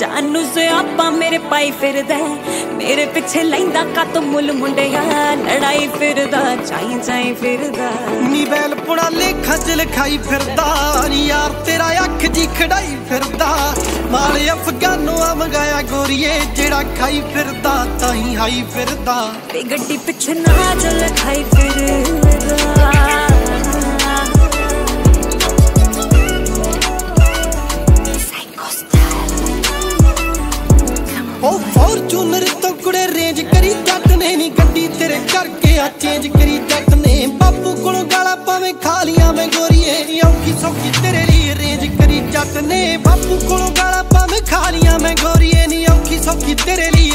ਜਾਨ ਸਿਆਪਾ ਮੇਰੇ ਪਾਈ ਫਿਰਦਾ ਮੇਰੇ ਪਿੱਛੇ ਲੈਂਦਾ ਕੱਤ ਮੁੱਲ ਮੁੰਡਿਆ। ਲੜਾਈ ਫਿਰਦਾ ਚਾਈ ਚਾਈ ਫਿਰਦਾ। ਨੀ ਬੈਲ ਪੁਣਾ ਲੇਖਾਂ ਚ ਲਿਖਾਈ ਫਿਰਦਾ। ਨੀ ਯਾਰ ਤੇਰਾ ਅੱਖ ਜੀ ਖੜਾਈ ਫਿਰਦਾ। ਮਾਲ ਅਫਗਾਨੋਂ ਆ ਮੰਗਾਇਆ ਗੋਰੀਏ ਜਿਹੜਾ ਖਾਈ ਫਿਰਦਾ ਤਾਂ ਹੀ ਹਾਈ ਫਿਰਦਾ। ਤੇ ਗੱਡੀ ਪਿੱਛੇ ਨਾ ਚੱਲ ਖਾਈ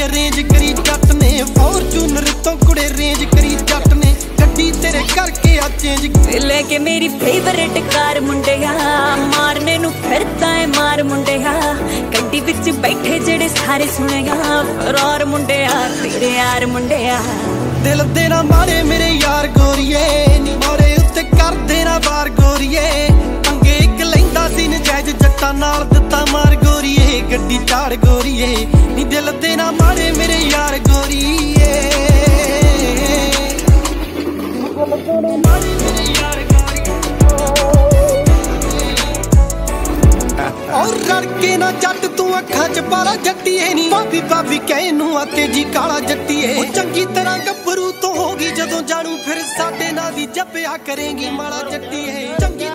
ਤੇਰੇ ਲਈ ਰੇਂਜ ਕਰੀ ਜੱਟ ਨੇ। ਫੋਰਚੂਨਰ ਤੋਂ ਕੁੜੇ ਰੇਂਜ ਕਰੀ ਜੱਟ ਨੇ। ਗੱਡੀ ਤੇਰੇ ਕਰਕੇ ਆ ਚੇਂਜ ਤੇ ਲੈ ਕੇ ਮੇਰੀ ਫੇਵਰੇਟ ਕਾਰ ਮੁੰਡਿਆ। ਮਾਰਨੇ ਨੂੰ ਫਿਰਦਾ ਏ ਮਾਰ ਮੁੰਡਿਆ। ਗੱਡੀ ਵਿੱਚ ਬੈਠੇ ਜਿਹੜੇ ਸਾਰੇ ਸੁਣਿਆ। ਫਰਾਰ ਮੁੰਡਿਆ ਤੇਰੇ ਯਾਰ ਮੁੰਡਿਆ। ਦਿਲ ਦੇ ਨਾ ਮਾਰੇ ਮੇਰੇ ਯਾਰ ਗੋਰੀਏ। ਨੀ ਗੱਡੀ ਗੋਰੀਏ, ਨੀ ਦਿਲ ਦੇ ਨਾ ਮਾਰੇ ਮੇਰੇ ਯਾਰ ਗੋਰੀਏ। ਮਾਰੇ ਮੇਰੇ ਯਾਰ ਔਰ ਰੜ ਨਾ ਜੱਟ ਤੂੰ ਅੱਖਾਂ 'ਚ ਪਾਲਾ, ਜੱਟੀਏ ਨੀ। ਭਾਬੀ ਭਾਬੀ ਕਹੇ ਨੂੰ ਆ ਤੇਜੀ ਕਾਲਾ ਜੱਟੀਏ। ਉਹ ਚੰਗੀ ਤਰ੍ਹਾਂ ਗੱਭਰੂ ਤੋਂ ਹੋਗੀ ਜਦੋਂ ਜਾਣੂ ਫਿਰ ਸਾਡੇ ਨਾਲ ਦੀ ਜੱਪਿਆ ਕਰੇਗੀ ਮਾਲਾ ਜੱਟੀਏ। ਚੰਗੀ